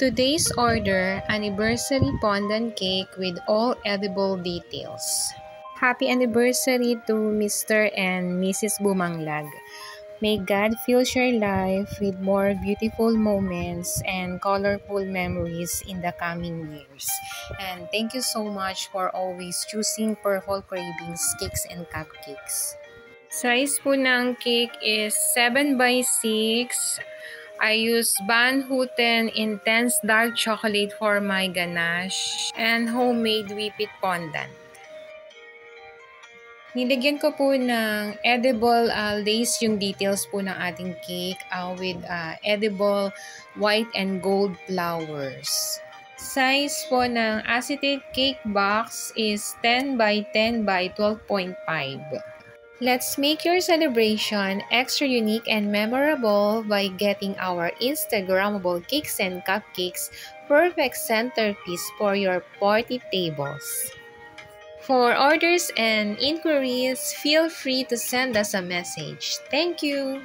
Today's order, anniversary fondant cake with all edible details. Happy anniversary to Mr. and Mrs. Bumanglag. May God fill your life with more beautiful moments and colorful memories in the coming years. And thank you so much for always choosing Purple Cravings Cakes and Cupcakes. Size po ng cake is 7 by 6 I use Van Houten Intense Dark Chocolate for my ganache and homemade whipped fondant. Nilagyan ko po ng edible uh, lace yung details po ng ating cake uh, with uh, edible white and gold flowers. Size po ng acetate cake box is 10 by 10 by 12.5. Let's make your celebration extra unique and memorable by getting our Instagrammable cakes and cupcakes perfect centerpiece for your party tables. For orders and inquiries, feel free to send us a message. Thank you!